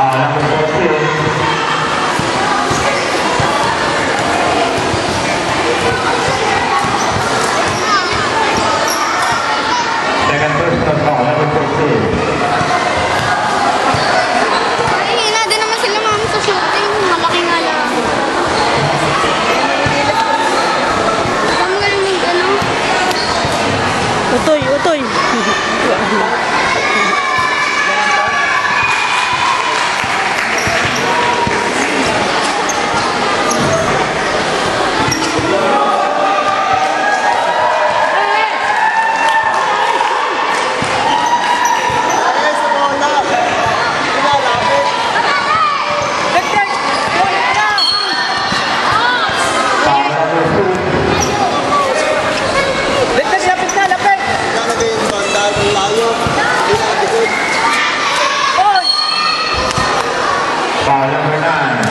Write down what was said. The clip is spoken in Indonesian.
Ay, Obrigado. Time.